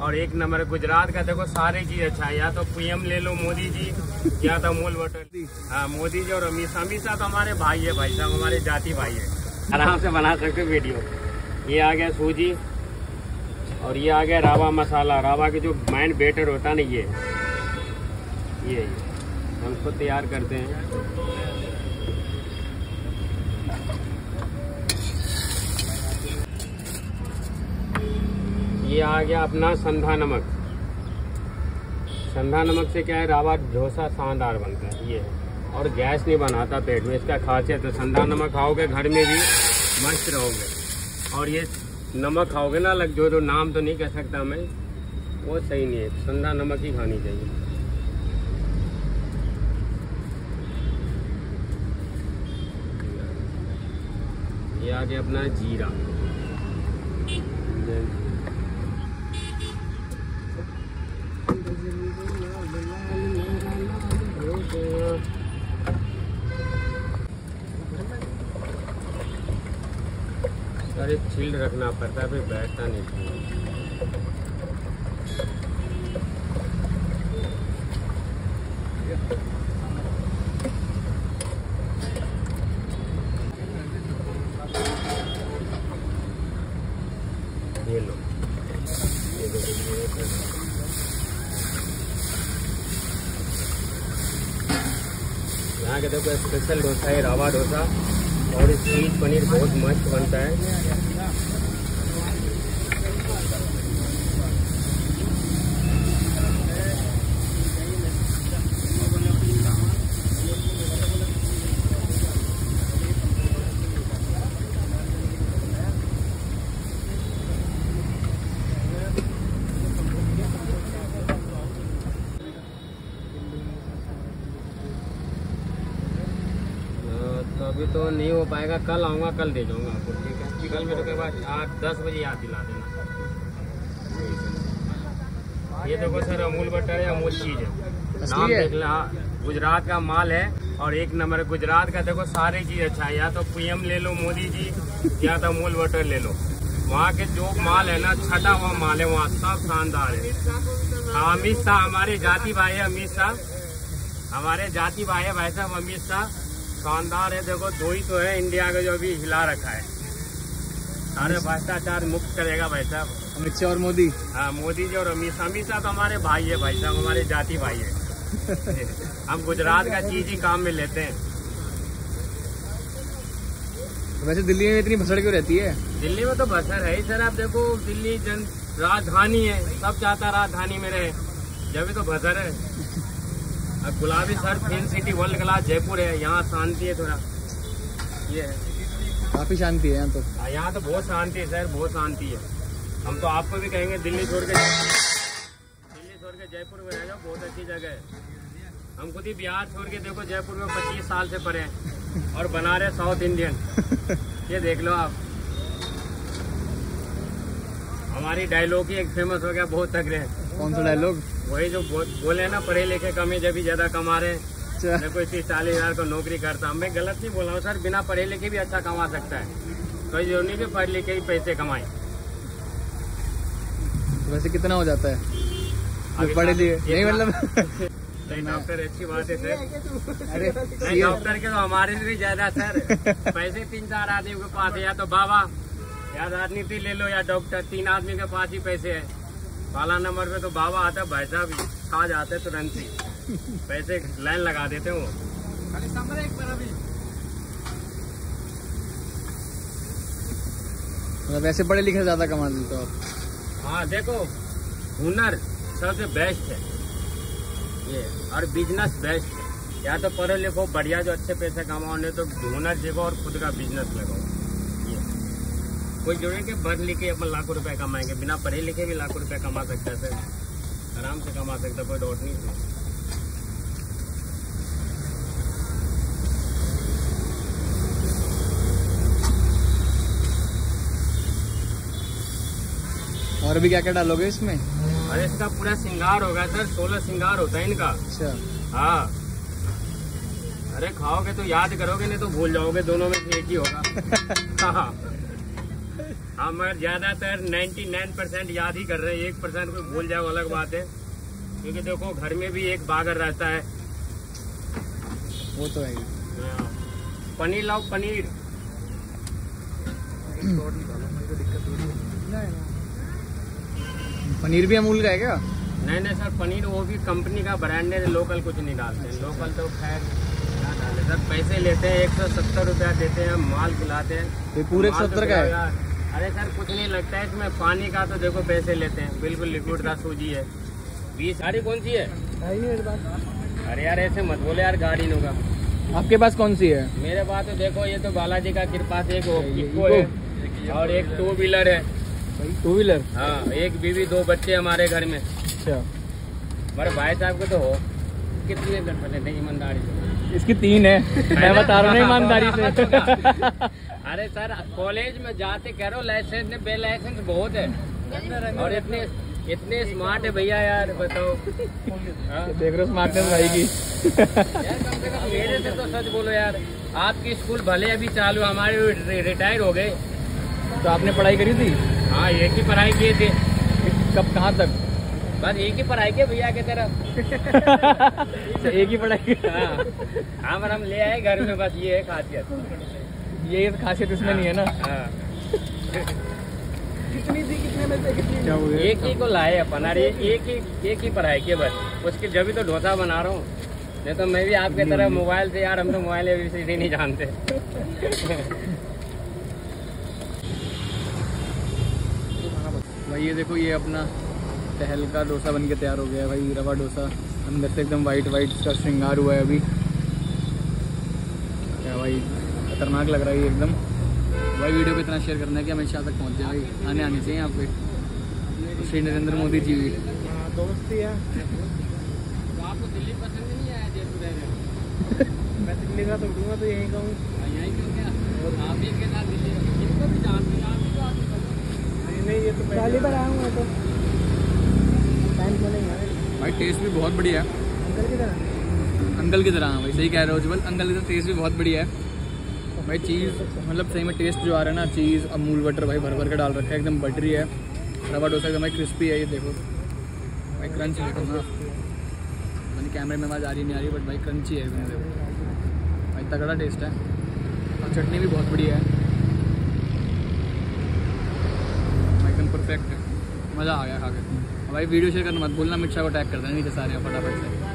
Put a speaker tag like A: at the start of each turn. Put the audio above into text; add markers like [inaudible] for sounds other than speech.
A: और एक नंबर गुजरात का देखो, सारे चीज़ अच्छा है। या तो पीएम ले लो मोदी जी, या तो अमूल बटर। हाँ मोदी जी और अमित शाह। तो हमारे भाई है भाई साहब, हमारे जाति भाई है। आराम से बना सकते वीडियो ये आ गया सूजी, और ये आ गया रावा मसाला। रावा के जो माइंड बेटर होता ना ये ये। हम इसको तैयार करते हैं। ये आ गया अपना संधा नमक। संधा नमक से क्या है, रावा डोसा शानदार बनता है, ये। और गैस नहीं बनाता पेट में, इसका खासियत है संधा नमक खाओगे घर में भी, मस्त रहोगे। और ये नमक खाओगे ना अलग जो जो नाम तो नहीं कह सकता मैं, वो सही नहीं है, संधा नमक ही खानी चाहिए। ये आ गया अपना जीरा। ये अरे छील रखना पड़ता है बैठता नहीं। ये यहाँ के देखो स्पेशल डोसा है, रावा डोसा और इस चीज़ पनीर बहुत मस्त बनता है हाँ, तो अभी तो नहीं हो पाएगा कल आऊँगा कल दे जाऊँगा आपको ठीक है? कल मेरे के बाद आठ दस बजे याद दिला देना। ये देखो सर अमूल बटर है अमूल चीज़ है। नाम देख लो हाँ गुजरात का माल है और एक नंबर गुजरात का देखो सारे चीज़ अच्छा है। या तो पीएम ले लो मोदी जी या तो अमूल बटर ले लो। वहाँ के जो माल है ना छठा हुआ माल है वहाँ सब शानदार है। हाँ, अमित शाह हमारे जाति भाई है अमित शाह। हमारे जाति भाई है भाई साहब अमित शाह। शानदार है। देखो दो ही तो है। इंडिया का जो अभी हिला रखा है। सारे भ्रष्टाचार मुक्त करेगा भाई साहब।
B: अमित शाह और मोदी।
A: हाँ मोदी जी और अमित शाह। अमित शाह तो हमारे भाई है भाई साहब हमारे जाति भाई है। [laughs] हम गुजरात का चीज़ ही काम में लेते हैं।
B: वैसे दिल्ली में इतनी भसड़ क्यों रहती है?
A: दिल्ली में तो बसर है ही सर। आप देखो दिल्ली जन राजधानी है। सब चाहता राजधानी में रहे। जब भी तो बसर है। अब गुलाबी sir film city world class Jaipur है यहाँ शांति है थोड़ा। ये है।
B: काफ़ी शांति है यहाँ तो।
A: हाँ, यहाँ तो बहुत शांति है सर बहुत शांति है। हम तो आपको भी कहेंगे दिल्ली छोड़ के दिल्ली छोड़ के जयपुर में रह जाओ बहुत अच्छी जगह है। हम खुद ही बिहार छोड़ के देखो जयपुर में पच्चीस साल से पड़े हैं और बना रहे साउथ इंडियन [laughs] ये देख लो आप। हमारी डायलॉग ही एक फ़ेमस हो गया बहुत तगड़े हैं।
B: कौन सा डायलॉग
A: वही जो बो, बोले ना पढ़े लिखे कम है जब भी ज़्यादा कमा रहे हैं।
B: अच्छा।
A: कोई तीस चालीस हज़ार को नौकरी करता हूँ। मैं गलत नहीं बोल रहा हूँ सर बिना पढ़े लिखे भी अच्छा कमा सकता है। कोई ज़रूरी नहीं कि पढ़ लिखे ही पैसे कमाए।
B: वैसे कितना हो जाता है?
A: अभी
B: पढ़े लिए नहीं मतलब
A: नहीं डॉक्टर अच्छी बात है सर।
B: अरे
A: नहीं डॉक्टर के तो हमारे से भी ज़्यादा सर। [laughs] पैसे तीन चार आदमी के पास है या तो बाबा या राजनीति ले लो या डॉक्टर तीन आदमी के पास ही पैसे है। पाला नंबर पे तो बाबा आता है भाई साहब खा जाते तुरंत ही। पैसे लाइन लगा देते हैं वो।
B: मतलब वैसे पढ़े लिखे ज़्यादा कमा लेते हो
A: हाँ देखो हुनर सबसे बेस्ट है। ये और बिज़नेस बेस्ट है। या तो पढ़ो लिखो बढ़िया जो अच्छे पैसे कमाओ नहीं तो हुनर देखो और खुद का बिज़नेस लगाओ। कोई ज़रूरी कि पढ़ लिख अपन लाखों रुपए कमाएँगे। बिना पढ़े लिखे भी लाखों रुपए कमा सकता है सर। आराम से कमा सकता है, कोई डाउट नहीं। है
B: और भी क्या क्या डालोगे इसमें?
A: और इसका पूरा श्रृंगार होगा सर सोलह श्रृंगार होता है इनका।
B: अच्छा।
A: हाँ। अरे खाओगे तो याद करोगे नहीं तो भूल जाओगे दोनों में एक ही होगा। [laughs] हाँ। हाँ मगर ज़्यादातर 99 परसेंट याद ही कर रहे हैं एक परसेंट कोई भूल जाए अलग बात है। क्योंकि देखो घर में भी एक बागर रहता है।
B: वो तो है हाँ।
A: पनीर लाओ पनीर।
B: पनीर भी अमूल का है क्या?
A: नहीं नहीं सर पनीर वो भी कंपनी का ब्रांडेड है लोकल कुछ नहीं डालते। हैं लोकल तो खैर क्या डाले? सर पैसे लेते हैं एक सौ सत्तर रुपया देते हैं माल खिलाते हैं।
B: पूरे
A: माल तो
B: 170 का है?
A: अरे सर कुछ नहीं लगता है इसमें पानी का तो देखो पैसे लेते हैं। बिल्कुल लिक्विड का सूजी है। बीस गाड़ी कौन सी है? अरे यार ऐसे मत बोले यार गाड़ी नो का
B: आपके पास कौन सी है?
A: मेरे पास तो देखो ये तो बालाजी का कृपा से एक इको है और एक टू व्हीलर है।
B: टू व्हीलर
A: हाँ एक बीवी दो बच्चे हमारे घर में।
B: अच्छा।
A: हमारे भाई साहब को तो हो। कितने लेते हैं ईमानदारी से।
B: इसकी तीन है। मैं बता रहा हूँ ईमानदारी से। [laughs]
A: अरे सर कॉलेज में जाते कह रहे हो लाइसेंस बे लाइसेंस बहुत है। और इतने इतने स्मार्ट है भैया यार बताओ। हाँ?
B: देख रहे हो स्मार्टनेस भाई की
A: यार कम से कम मेरे से तो सच बोलो यार आपकी स्कूल भले अभी चालू हमारे रिटायर हो गए।
B: तो आपने पढ़ाई करी थी?
A: हाँ एक ही पढ़ाई किए थे।
B: कब कहाँ तक?
A: बस एक ही पढ़ाई किए भैया की
B: तरफ़ [laughs] एक ही पढ़ाई
A: हाँ हाँ पर हम ले आए घर में बस ये है खासियत।
B: ये खासियत इसमें नहीं है ना।
A: हाँ
B: क्या हो? गया
A: एक ही को लाए अपन अरे एक ही एक ही पढ़ाई के बस। उसकी जब भी तो डोसा बना रहा हूँ। नहीं तो मैं भी आपके तरह मोबाइल से यार हम तो मोबाइल से नहीं जानते।
B: भाई ये देखो ये अपना टहल का डोसा बन के तैयार हो गया है भाई रवा डोसा। अंदर से एकदम वाइट वाइट इसका श्रृंगार हुआ है अभी। क्या भाई खतरनाक लग रहा है एकदम। भाई वीडियो को इतना शेयर करना है कि हमेशा तक पहुँच जाए भाई आने आने चाहिए यहाँ पे। श्री नरेंद्र मोदी जी। भी
A: दोस्ती है तो आपको दिल्ली पसंद नहीं आया [laughs] जयपुर मैं दिल्ली का तो उठूँगा तो यहीं कहूँ यहीं क्यों क्या? आप ही के साथ दिल्ली। इनको भी जानते हैं आप ही तो आप नहीं ये तो पहले पर आया हूँ तो तो। है
B: भाई टेस्ट भी बहुत बढ़िया है।
A: अंकल की तरह
B: हाँ भाई, सही कह रहे हो उज्जवल अंकल की तरह टेस्ट भी बहुत बढ़िया है। भाई चीज़ मतलब सही में टेस्ट जो आ रहा है ना चीज़ अमूल बटर भाई, भर भर के डाल रखा है, एकदम बटरी है। रवा डोसा एकदम भाई क्रिस्पी है ये, देखो। भाई क्रंच देखो ना मैंने कैमरे में आवाज़ आ रही नहीं आ रही बट भाई क्रंची है देखो। भाई, तगड़ा टेस्ट है। और चटनी भी बहुत बढ़िया है। एकदम परफेक्ट है। मज़ा आ गया खा के भाई वीडियो शेयर करना मत भूलना, मिर्चा को टैग कर देना नीचे सारे, फटाफट से।